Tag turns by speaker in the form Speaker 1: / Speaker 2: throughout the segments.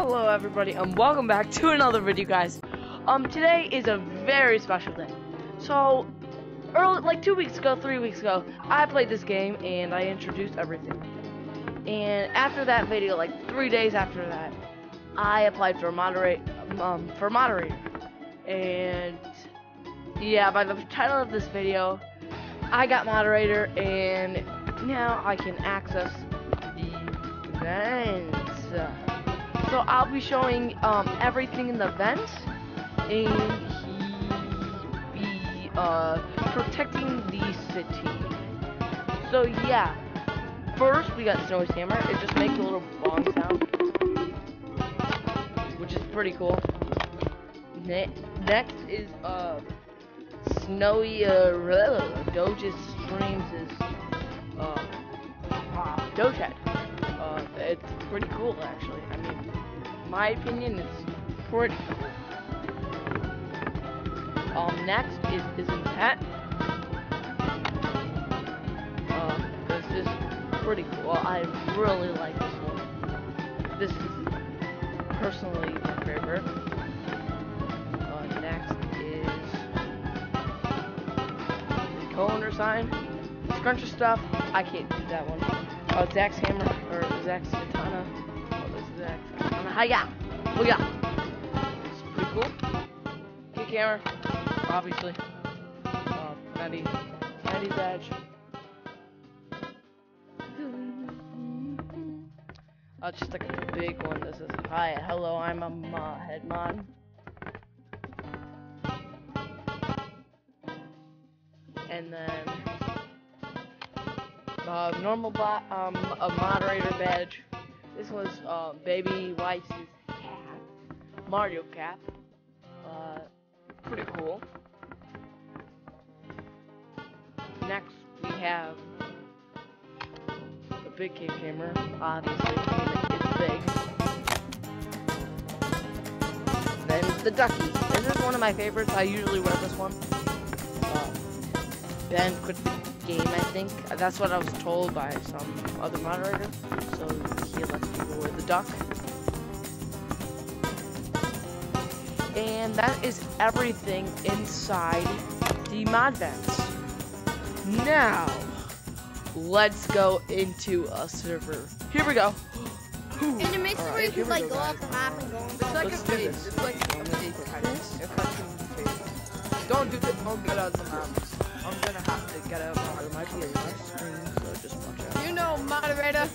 Speaker 1: Hello everybody and welcome back to another video guys. Um today is a very special day. So early like two weeks ago, three weeks ago, I played this game and I introduced everything. And after that video, like three days after that, I applied for moderate um for moderator. And yeah, by the title of this video, I got moderator and now I can access the events. So I'll be showing um, everything in the vents, and he be uh, protecting the city. So yeah, first we got Snowy's hammer. It just makes a little bong sound, which is pretty cool. Ne next is uh, Snowy uh, Doge's streams is uh, Dogehead. Uh, it's pretty cool actually. My opinion it's pretty Um, next is Isn't Pet. Uh, this is pretty cool. I really like this one. This is personally my favorite. Uh, next is the co-owner sign. Scruncher stuff. I can't do that one. Oh, Zach's hammer or Zach's katana. Oh, katana. Hiya! Booyah! It's pretty cool. Kick camera, obviously. Uh, Maddie, Maddie's edge. Uh, just like a big one. This is hi, hello, I'm a ma head mod. And then uh, normal bot, um, a moderator badge. This was uh, Baby White's cap, Mario cap. Uh, pretty cool. Next we have the big cake camera. Obviously, it's big. Then the ducky. This is one of my favorites. I usually wear this one. Uh, game, I think. That's what I was told by some other moderator. So he lets people wear the duck. And that is everything inside the mod vents. Now, let's go into a server. Here we go.
Speaker 2: And it makes it where you can like
Speaker 1: go,
Speaker 2: off the map and go on.
Speaker 3: It's like a
Speaker 1: this.
Speaker 3: It's like a phase kind of. It's like a phase. Don't do it. Don't get out of the map. I'm gonna have to get out of
Speaker 1: There
Speaker 3: the
Speaker 1: might be a live stream, so just watch out.
Speaker 3: You know, moderator.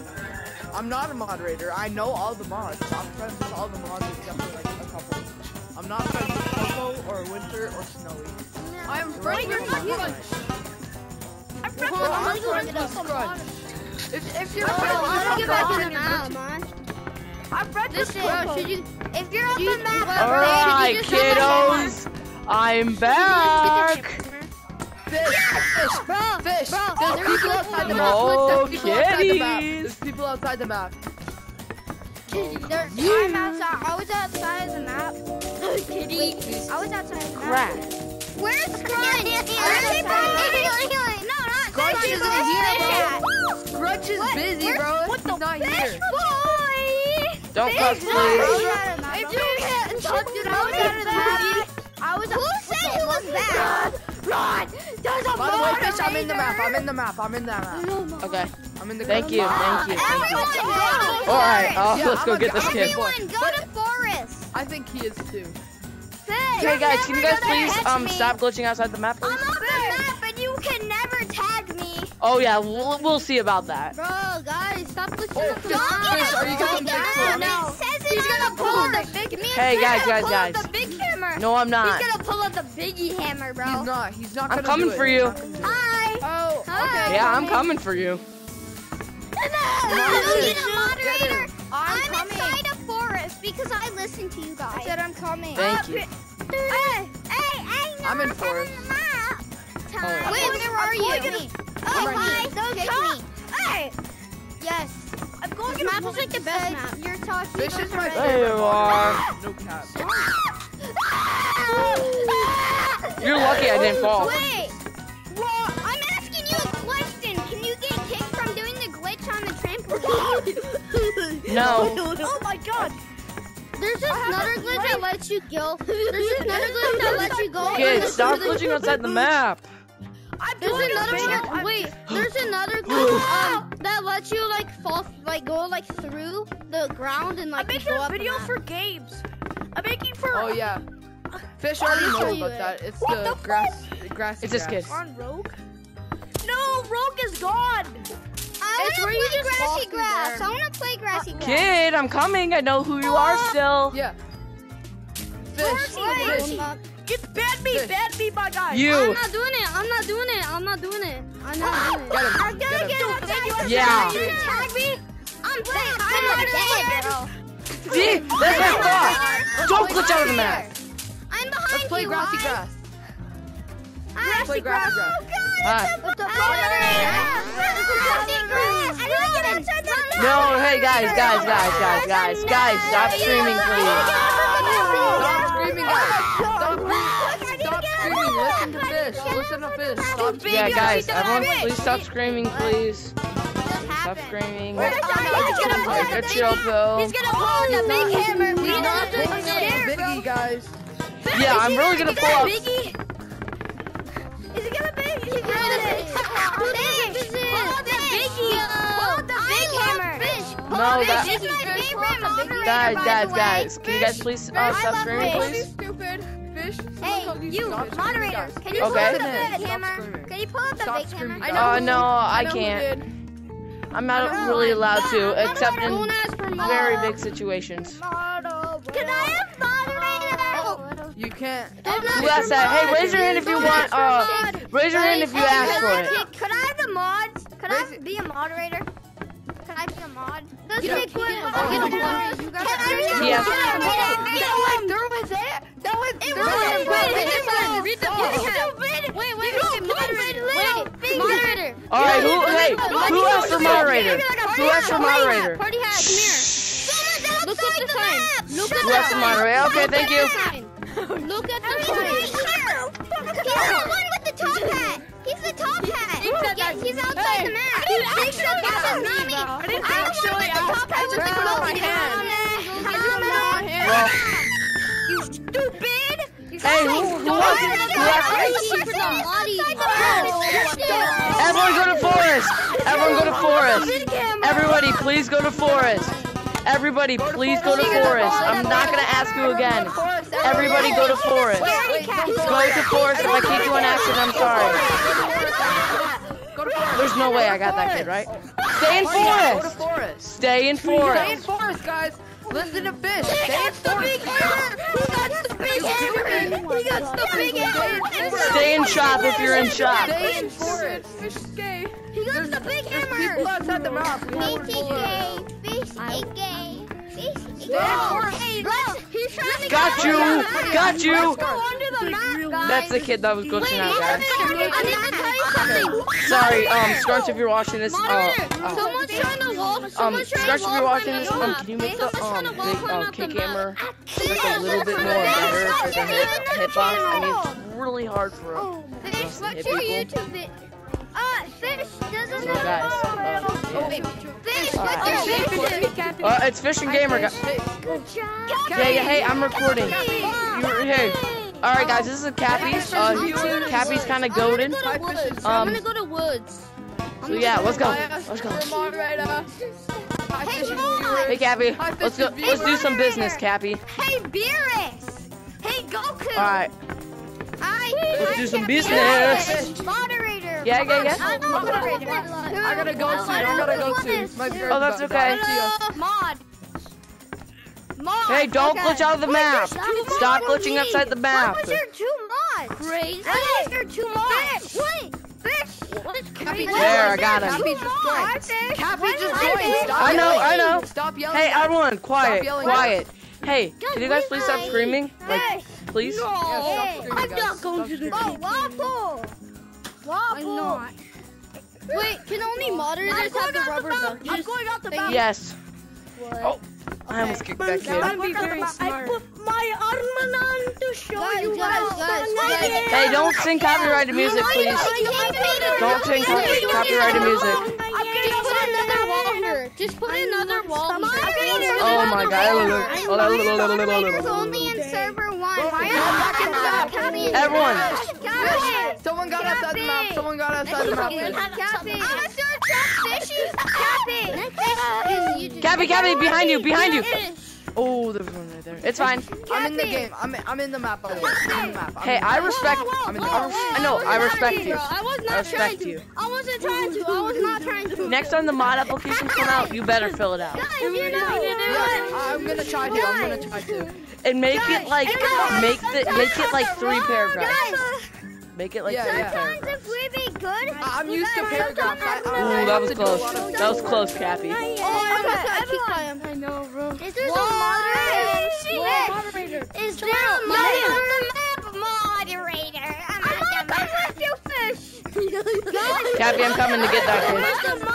Speaker 3: I'm not a moderator. I know all the mods. I'm friends with all the mods except for like a couple. I'm not friends with Coco or Winter or Snowy. I am friends
Speaker 2: you're
Speaker 3: with
Speaker 2: not
Speaker 3: Scrunch.
Speaker 2: I'm friends
Speaker 3: Well, I'm friends with
Speaker 2: some
Speaker 3: Scrunch. If, if you're
Speaker 2: Oh,
Speaker 3: friends with
Speaker 2: don't get back in the map.
Speaker 3: I'm friends with Scrunch.
Speaker 2: should you, if you're on the map, you just
Speaker 1: kiddos, I'm back.
Speaker 3: Fish, fish,
Speaker 2: Bro,
Speaker 3: fish.
Speaker 2: bro,
Speaker 3: There's
Speaker 2: there's
Speaker 3: people outside the
Speaker 1: No
Speaker 3: map. There's people outside the map.
Speaker 1: kitties.
Speaker 3: There's people outside the map.
Speaker 2: There, I'm outside. I was outside the map. Kitty. Oh, I was outside of the
Speaker 1: Crap.
Speaker 2: Where's Scrunch? Where's Scrunch? No, not
Speaker 3: Scrunch
Speaker 2: Scrunch.
Speaker 3: isn't here, bro.
Speaker 2: at?
Speaker 3: Scrunch is
Speaker 2: What?
Speaker 3: busy,
Speaker 2: Where's-
Speaker 3: bro.
Speaker 2: What
Speaker 3: He's
Speaker 2: the
Speaker 3: not
Speaker 2: fish
Speaker 3: here.
Speaker 2: boy?
Speaker 1: Don't cuss, please.
Speaker 2: If you can't touch it, I was out of
Speaker 3: By the way, fish, I'm in the map. I'm in the map. I'm in the map.
Speaker 1: Okay,
Speaker 3: I'm in the
Speaker 1: thank you, thank you, thank you.
Speaker 2: Everyone go to
Speaker 1: Alright, uh,
Speaker 3: Yeah,
Speaker 1: let's
Speaker 3: I'm
Speaker 1: go get this kid.
Speaker 2: Everyone go to forest.
Speaker 3: I think he is too.
Speaker 1: Okay, guys, can you guys please um stop glitching outside the map,
Speaker 2: I'm off the map and you can never tag me.
Speaker 1: Oh yeah, we'll, we'll see about that.
Speaker 2: Bro, guys, stop looking
Speaker 3: Oh,
Speaker 2: at the map.
Speaker 3: Fish, are you getting big for me?
Speaker 2: No. It says He's gonna pull out the big. Me and
Speaker 1: Hey,
Speaker 2: Fred
Speaker 1: guys,
Speaker 2: gonna
Speaker 1: guys,
Speaker 2: pull
Speaker 1: guys.
Speaker 2: Out the big hammer.
Speaker 1: No, I'm not.
Speaker 2: He's gonna pull out the biggie hammer, bro.
Speaker 3: He's not. He's not
Speaker 1: I'm coming
Speaker 3: do
Speaker 1: for
Speaker 3: He's
Speaker 1: you.
Speaker 3: not gonna do it.
Speaker 2: Hi.
Speaker 3: Oh,
Speaker 2: Hi.
Speaker 3: okay.
Speaker 1: Yeah, I'm coming for you.
Speaker 2: I'm
Speaker 3: Get
Speaker 2: a moderator.
Speaker 4: I'm
Speaker 2: I'm
Speaker 4: coming.
Speaker 2: inside a forest because I listen to you guys.
Speaker 4: I said I'm coming.
Speaker 1: Thank you.
Speaker 2: Hey, hey, hey, no,
Speaker 3: I'm in
Speaker 2: I'm
Speaker 3: forest.
Speaker 2: the map. Time.
Speaker 1: Oh.
Speaker 2: Wait, where are you? Oh,
Speaker 3: right
Speaker 2: hi,
Speaker 3: here.
Speaker 2: don't
Speaker 4: Kick me.
Speaker 2: Hey,
Speaker 4: Yes.
Speaker 2: I'm going
Speaker 4: This
Speaker 2: to
Speaker 4: map is like the best map.
Speaker 2: You're talking.
Speaker 3: Fish is my favorite.
Speaker 1: There you are.
Speaker 3: No cap.
Speaker 1: You're lucky I didn't fall.
Speaker 2: Wait. Well, I'm asking you a question. Can you get kicked from doing the glitch on the trampoline?
Speaker 1: No.
Speaker 2: oh my god.
Speaker 4: there's this another glitch that lets you go. There's this another glitch that lets you go.
Speaker 1: Kids, stop glitching outside the map.
Speaker 2: I'm
Speaker 4: There's
Speaker 2: doing
Speaker 4: another
Speaker 2: a video.
Speaker 4: one. Wait, there's another glitch um, that lets you like fall, like go like through the ground and like.
Speaker 2: I'm
Speaker 4: like
Speaker 2: making
Speaker 4: go
Speaker 2: a video for games. I'm making for
Speaker 3: Oh yeah. Fish already
Speaker 4: I'll show
Speaker 3: know about
Speaker 4: it.
Speaker 3: that. It's
Speaker 2: What
Speaker 3: the,
Speaker 2: the
Speaker 3: grass, grassy
Speaker 1: It's this
Speaker 3: grass.
Speaker 1: kid.
Speaker 2: on Rogue. No, Rogue is gone.
Speaker 4: I
Speaker 2: It's
Speaker 4: wanna
Speaker 2: where you
Speaker 4: play
Speaker 2: just
Speaker 4: grassy
Speaker 2: through
Speaker 4: grass. I wanna play grassy uh, grass.
Speaker 1: Kid, I'm coming. I know who you are still.
Speaker 3: Yeah. Fish. Fish.
Speaker 2: It's bad me,
Speaker 3: Fish.
Speaker 2: ban me, my guy.
Speaker 4: I'm not doing it. I'm not doing it. I'm not doing it. I'm not doing it.
Speaker 3: Get him.
Speaker 2: I'm gonna
Speaker 3: Get
Speaker 2: get
Speaker 3: him.
Speaker 2: him. Then you have to you tag me.
Speaker 4: I'm playing.
Speaker 2: I'm
Speaker 4: I'm
Speaker 2: dead.
Speaker 4: dead.
Speaker 1: See, that's my fault. Don't glitch out of the map.
Speaker 3: Let's play grassy grass. Let's play grassy grass.
Speaker 1: Alright.
Speaker 4: What's the
Speaker 1: No, hey guys, guys, guys, guys, guys, guys, stop screaming, please.
Speaker 3: Stop screaming, guys. Stop, stop screaming. Listen to fish. Listen to fish. Stop
Speaker 1: Yeah, guys, everyone, please stop screaming, please. Stop screaming. Take a chill pill.
Speaker 2: He's gonna pull the big hammer.
Speaker 3: He's not
Speaker 2: He's
Speaker 3: out the biggie, guys.
Speaker 1: Yeah, I'm really gonna pull up.
Speaker 2: Biggie. Is he gonna big? He's gonna big. Pull the biggie. Pull the big hammer.
Speaker 1: No, that,
Speaker 2: This is my favorite moderator,
Speaker 1: guys, guys, guys, can you guys please uh, stop screaming, please?
Speaker 3: stupid. Fish.
Speaker 2: Hey, you, moderator, can you
Speaker 1: Okay.
Speaker 2: pull up the big hammer? Can you pull up the
Speaker 3: Stop
Speaker 2: big hammer?
Speaker 3: I
Speaker 1: Uh, no,
Speaker 3: who-
Speaker 1: I can't. I'm not really allowed to, except in
Speaker 4: Don't ask for more.
Speaker 1: very big situations.
Speaker 2: Can I have moderator?
Speaker 3: You can't.
Speaker 1: Who asked that? Hey, raise your hand if you want, uh, raise your hand if you ask for it.
Speaker 2: Could I have the mods? Could I be a moderator? Can I be a mod? Does
Speaker 3: Get
Speaker 2: it
Speaker 3: up,
Speaker 2: put
Speaker 3: get up.
Speaker 2: on the
Speaker 3: you guys-
Speaker 2: Can
Speaker 3: you guys
Speaker 2: I
Speaker 3: are-
Speaker 2: be a
Speaker 1: Yes.
Speaker 2: moderator?
Speaker 3: No, like, there was it. That was,
Speaker 2: It
Speaker 3: there
Speaker 2: was
Speaker 3: was
Speaker 2: read the
Speaker 4: Read the
Speaker 2: You
Speaker 4: book.
Speaker 2: stupid.
Speaker 4: Wait, wait,
Speaker 2: You
Speaker 4: wait, moderator.
Speaker 2: little
Speaker 4: Wait,
Speaker 2: finger.
Speaker 4: moderator.
Speaker 1: All right, who, hey, who asked for moderator? Who asked for moderator?
Speaker 4: Party hat, come here.
Speaker 2: Someone's
Speaker 4: Look at
Speaker 2: outside
Speaker 4: the
Speaker 2: the
Speaker 4: sign.
Speaker 2: map.
Speaker 4: Look
Speaker 1: Who asked for moderator? Okay, thank you.
Speaker 4: Look at the
Speaker 2: He's right here. He's the one with the top hat. He's the top hat. Yeah, he's outside the map.
Speaker 3: Hey.
Speaker 2: Big stuff is not me.
Speaker 3: I didn't
Speaker 2: I'm the one
Speaker 3: actually
Speaker 2: with the top hat with the
Speaker 3: turned
Speaker 2: glowy
Speaker 3: hand.
Speaker 2: helmet.
Speaker 3: I turned on my hand.
Speaker 1: Well,
Speaker 2: You stupid.
Speaker 1: hey, who, who asked, who asked? Oh, Everyone go to forest. Everyone go to forest. Everybody, please go to forest. Everybody, please go to forest. I'm not gonna ask you again. Everybody go to forest.
Speaker 3: Go.
Speaker 1: Go to forest. If I kick you on accident, I'm sorry.
Speaker 3: Go to forest.
Speaker 1: There's no way I got that kid, right? Stay in
Speaker 3: yeah, Go
Speaker 1: forest.
Speaker 3: forest.
Speaker 1: Stay in Forest.
Speaker 3: Stay in
Speaker 1: forest.
Speaker 3: forest, guys. Listen to fish. Stay in forest. He got the big head.
Speaker 1: Stay in shop if you're in shop.
Speaker 3: Stay in forest. Fish is gay.
Speaker 2: He got the big
Speaker 3: There's
Speaker 2: hammer.
Speaker 3: people outside the map. We have to.
Speaker 2: Fish is gay. Fish is
Speaker 3: Stay in forest.
Speaker 2: Hey, let's, he's trying to
Speaker 1: Got you. Got you.
Speaker 2: Let's go under the map, guys.
Speaker 1: That's the kid that was glitching out, guys.
Speaker 2: I need to tell you something.
Speaker 1: Sorry, um, Starch, if you're watching this, uh, uh,
Speaker 4: someone's trying to wall.
Speaker 1: um,
Speaker 4: Someone's trying
Speaker 1: Starch,
Speaker 4: to
Speaker 1: if you're watching this, um, can you make the, um,
Speaker 4: to wall
Speaker 1: big,
Speaker 4: climb
Speaker 1: um,
Speaker 4: up the
Speaker 1: kick hammer, like a little bit more better for the hit, hitbox? I mean, it's really hard for
Speaker 2: Oh, Fish,
Speaker 1: us to
Speaker 2: what's
Speaker 1: hit
Speaker 2: your
Speaker 1: people.
Speaker 2: YouTube vid? Uh, Fish doesn't
Speaker 1: So,
Speaker 2: know.
Speaker 1: guys, uh,
Speaker 2: Oh,
Speaker 1: yeah.
Speaker 2: Fish,
Speaker 1: Alright.
Speaker 2: what's your YouTube?
Speaker 1: Uh, it's Fishing Gamer, guys.
Speaker 2: Good job.
Speaker 1: Yeah, yeah, hey, I'm recording. You're, hey. Alright, guys, this is Cappy. Uh, Cappy's kind of goaded.
Speaker 3: Hi, fish is
Speaker 4: I'm
Speaker 1: Um,
Speaker 4: gonna go to woods.
Speaker 1: so yeah, let's go.
Speaker 3: I asked
Speaker 1: Let's go.
Speaker 3: for a moderator. Hi, fish is
Speaker 1: Hey, Cappy, let's go. Let's do some business, Cappy.
Speaker 2: Hey, Beerus. Hey, Goku.
Speaker 1: Alright,
Speaker 2: I,
Speaker 1: let's do some
Speaker 2: I-
Speaker 1: business.
Speaker 2: Moderator.
Speaker 1: Yeah,
Speaker 2: Come
Speaker 1: yeah,
Speaker 2: on,
Speaker 1: yeah.
Speaker 2: I'm moderator.
Speaker 3: I gotta go soon. I gotta go soon.
Speaker 1: Oh, that's okay.
Speaker 2: Mod. Mod.
Speaker 1: Hey, don't glitch out of the map. Stop glitching outside the map.
Speaker 2: What was your two mods?
Speaker 4: Crazy.
Speaker 2: What is your two mods? Wait, fish. What is?
Speaker 1: There, I got him.
Speaker 3: Cappy just joined. Cappy just joined.
Speaker 1: I know. I know.
Speaker 3: Stop yelling.
Speaker 1: Hey, everyone, quiet, quiet. Hey, can you guys please stop screaming? Like, please?
Speaker 3: Yeah, stop
Speaker 2: Hey,
Speaker 3: screaming,
Speaker 2: I'm
Speaker 3: guys.
Speaker 2: not
Speaker 3: Stop screaming.
Speaker 2: Oh, waffle. Waffle.
Speaker 4: not. Wait, can only moderators have the rubber duck?
Speaker 2: I'm going out the map.
Speaker 1: Yes. Oh, I almost kicked that kid.
Speaker 2: I'm be very smart. I put my arm on to show
Speaker 4: Guys,
Speaker 2: you
Speaker 4: guys,
Speaker 2: how
Speaker 4: guys,
Speaker 2: I
Speaker 4: guys.
Speaker 2: am.
Speaker 1: Hey, don't sing copyrighted music, please. Don't sing copyrighted music.
Speaker 4: Just put
Speaker 2: outside the
Speaker 4: another wall here. Just put another wall
Speaker 2: I'm
Speaker 4: here.
Speaker 2: getting
Speaker 1: Oh my god.
Speaker 4: Moderators only in server one. Why are you
Speaker 1: Everyone.
Speaker 4: Cappy.
Speaker 3: Someone got outside the map. Someone got outside the map.
Speaker 4: Cappy. I'm still trapped fishy. Cappy.
Speaker 1: Cappy, Cappy, behind you, behind you. Oh, there's one right there. It's fine.
Speaker 3: I'm in the game. I'm I'm in the map. By the way. I'm in the map. I'm
Speaker 1: Hey,
Speaker 3: in the
Speaker 1: I
Speaker 3: map.
Speaker 1: respect.
Speaker 3: I'm in the
Speaker 1: I,
Speaker 3: map.
Speaker 1: I know. I respect you.
Speaker 4: I was
Speaker 1: I respect
Speaker 4: trying to.
Speaker 1: you.
Speaker 4: I wasn't trying to. I was not trying to.
Speaker 1: Next time the mod applications come out, you better fill it out
Speaker 4: Guys, you know
Speaker 3: Yeah,
Speaker 4: what?
Speaker 3: I'm gonna try to. I'm gonna try to.
Speaker 1: and make it like make the make it like three paragraphs.
Speaker 4: Guys,
Speaker 1: Make it like
Speaker 3: Yeah,
Speaker 1: three
Speaker 3: yeah.
Speaker 4: sometimes
Speaker 1: paragraphs.
Speaker 4: If we be good,
Speaker 3: I- I'm used to paragraphs. I, I,
Speaker 1: Ooh, that was
Speaker 3: to do oh, a
Speaker 1: close. That was close, Cappy.
Speaker 4: Oh, everyone. I know, bro. Is there a moderator? Is there a moderator? on the map, Moderator. I'm not the fish.
Speaker 1: Cappy, I'm coming to get that kid.
Speaker 4: Where's the